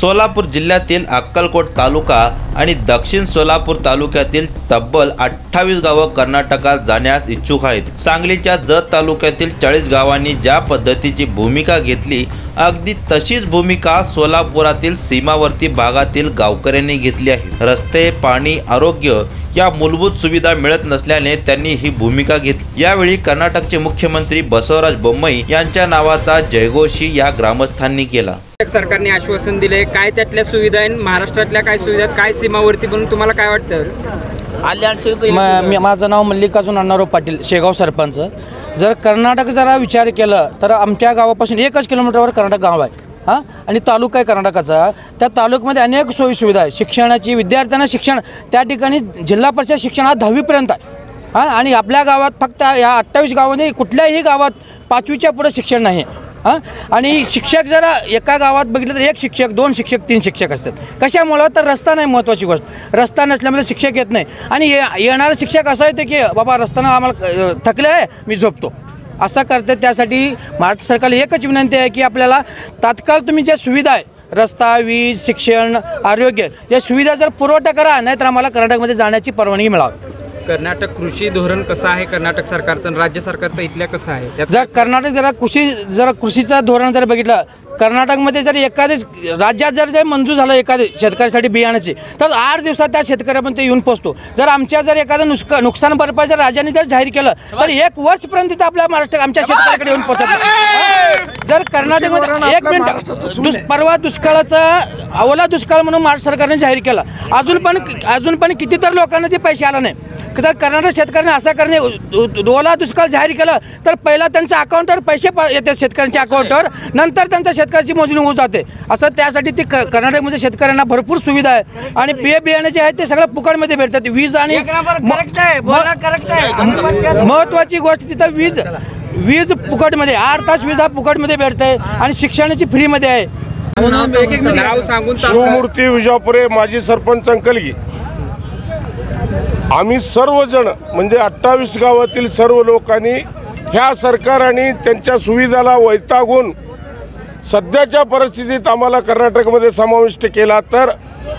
सोलापूर जिल्ह्यातील अक्कलकोट तालुका आणि दक्षिण सोलापूर तालुक्यातील तब्बल अठ्ठावीस गावं कर्नाटकात जाण्यास इच्छुक आहेत. सांगलीच्या जत तालुक्यातील चाळीस गावांनी ज्या पद्धतीची भूमिका घेतली अगदी तशीच भूमिका सोलापुरातील सीमावर्ती भागातील गावकऱ्यांनी घेतली आहे. रस्ते पाणी आरोग्य या मूलभूत सुविधा मिळत नसल्याने त्यांनी ही भूमिका घेतली. यावेळी कर्नाटकचे मुख्यमंत्री बसवराज बोम्मई यांच्या नावाचा जयघोषी या ग्रामस्थांनी केला. सरकारने आश्वासन दिले काय त्यातल्या सुविधा महाराष्ट्रातल्या काय सुविधा काय सीमावर्ती बनून तुम्हाला काय वाटतं? म- मी- माझं नाव मल्लिकार्जुन अण्णाराव पाटील शेगाव सरपंच. जर कर्नाटक जरा विचार केलं तर आमच्या गावापासून एकच किलोमीटरवर कर्नाटक गाव आहे. हां? आणि तालुका आहे कर्नाटकाचा. त्या तालुक्यामध्ये अनेक सोयी सुविधा आहे. शिक्षणाची विद्यार्थ्यांना शिक्षण त्या ठिकाणी जिल्हा परिषद शिक्षण हा दहावीपर्यंत आहे. हां? आणि आपल्या गावात फक्त या अठ्ठावीस गावांनी कुठल्याही गावात पाचवीच्या पुढे शिक्षण नाही आहे. हां? आणि शिक्षक जरा एका गावात बघितलं तर एक शिक्षक दोन शिक्षक तीन शिक्षक असतात. कशामुळं? तर रस्ता नाही महत्त्वाची गोष्ट. रस्ता नसल्यामुळे शिक्षक येत नाही. आणि ये येणारा शिक्षक असा येतो की बाबा रस्त्यानं आम्हाला थकलं थकले आहे मी झोपतो. असं करते. त्यासाठी महाराष्ट्र सरकारला एकच विनंती आहे की आपल्याला तात्काळ तुम्ही ज्या सुविधा आहे रस्ता वीज शिक्षण आरोग्य या सुविधा जर पुरवठा करा नाहीतर आम्हाला कर्नाटकमध्ये जाण्याची परवानगी मिळावी. कर्नाटक कृषी धोरण कसं आहे? कर्नाटक सरकारचं आणि राज्य सरकारचं इथल्या कसं आहे? जर कर्नाटक जरा कृषी जरा कृषीचं धोरण जर बघितलं कर्नाटकमध्ये जर एखादे राज्यात जर जर मंजूर झालं एखादे शेतकऱ्यासाठी बियाण्याचे तर आठ दिवसात त्या शेतकऱ्यापर्यंत येऊन पोचतो. जर आमच्या जर एखादं नुसका नुकसान भरपाई जर राज्याने जर जाहीर केलं तर एक वर्षपर्यंत आपल्या महाराष्ट्र आमच्या शेतकऱ्याकडे येऊन नाही. जर कर्नाटकमध्ये एक मिनिट. दुस परवा दुष्काळाचा अवला दुष्काळ म्हणून महाराष्ट्र सरकारने जाहीर केला. अजून पण अजून पण किती तर लोकांना ते पैसे आला नाही. तर कर्नाटक शेतकऱ्यांनी असं करणे ओला दुष्काळ जाहीर केलं तर पहिला त्यांच्या अकाउंटवर पैसे प- येतात शेतकऱ्यांच्या अकाउंटवर नंतर त्यांच्या शेतकऱ्याची मोजणी होऊन जाते. असं त्यासाठी ती क- कर्नाटकमध्ये शेतकऱ्यांना भरपूर सुविधा आहे. आणि बिये बियाणे जे आहेत ते सगळं फुकटमध्ये भेटतात. वीज आणि महत्वाची गोष्ट तिथं वीज वीज फुकटमध्ये आठ तास वीज हा फुकटमध्ये भेटते आणि शिक्षणाची फ्रीमध्ये आहे. शिवमूर्ती विजापुरे माजी सरपंच अंकलगी आम्ही सर्वजण म्हणजे अठ्ठावीस गावातील सर्व लोकांनी ह्या सरकार आणि त्यांच्या सुविधाला वैतागून सध्याच्या परिस्थितीत आम्हाला कर्नाटकमध्ये समाविष्ट केला तर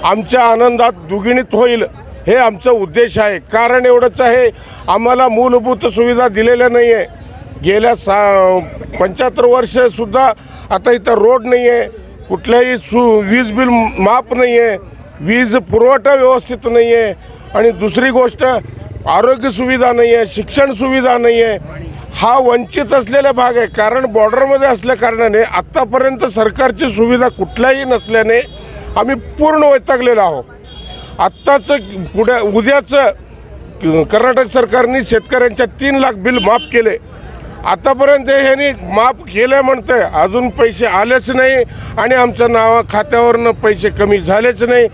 आमच्या आनंदात दुगिणित होईल हे आमचं उद्देश आहे. कारण एवढंच आहे आम्हाला मूलभूत सुविधा दिलेल्या नाही आहे गेल्या सा पंच्याहत्तर वर्षसुद्धा आता इथं रोड नाही आहे कुठल्याही सु वीज बिल माफ नाही आहे वीज पुरवठा व्यवस्थित नाही आहे आणि दुसरी गोष्ट आरोग्य सुविधा नाही आहे शिक्षण सुविधा नाही आहे हा वंचित असलेला भाग आहे. कारण बॉर्डरमध्ये असल्या कारणाने आत्तापर्यंत सरकारची सुविधा कुठल्याही नसल्याने आम्ही पूर्ण वैतागलेलो आहोत. आत्ताचं पुढ्या उद्याचं कर्नाटक सरकारने शेतकऱ्यांच्या तीन लाख बिल माफ केले. आतापर्यंत ह्यांनी माफ केलं म्हणतंय. अजून पैसे आलेच नाही आणि आमच्या नावा खात्यावरनं पैसे कमी झालेच नाही.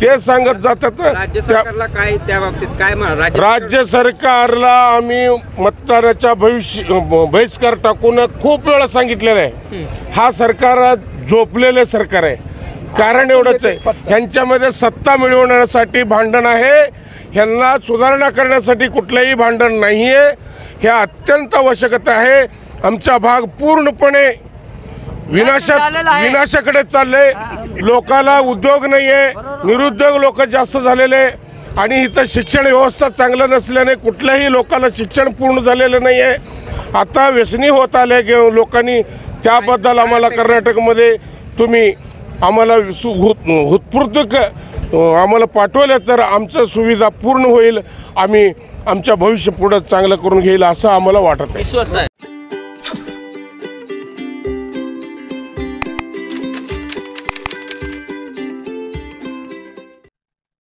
ते सांगत जातात राज्य सरकारला काय त्या बाबतीत काय म्हणा राज्य राज्य सरकारला आम्ही मतदानाच्या भविष्य बहिष्कार टाकून खूप वेळा सांगितलेलं आहे. हा सरकार झोपलेलं सरकार आहे. कारण एवढंच आहे. ह्यांच्यामध्ये सत्ता मिळवण्यासाठी भांडण आहे. ह्यांना सुधारणा करण्यासाठी कुठलंही भांडण नाही आहे हे अत्यंत आवश्यकता आहे. आमचा भाग पूर्णपणे विनाशात विनाशाकडे चालले लोकाला उद्योग नाही आहे निरुद्योग लोक जास्त झालेले आहे. आणि इथं शिक्षण व्यवस्था चांगलं नसल्याने कुठल्याही लोकांना शिक्षण पूर्ण झालेलं नाही आहे आता व्यसनी होत आले की लोकांनी. त्याबद्दल आम्हाला कर्नाटकमध्ये तुम्ही आम्हाला सु हुत क आम्हाला पाठवलं तर आमचं सुविधा पूर्ण होईल. आम्ही आमच्या भविष्य पुढं चांगलं करून घेईल असं आम्हाला वाटत आहे.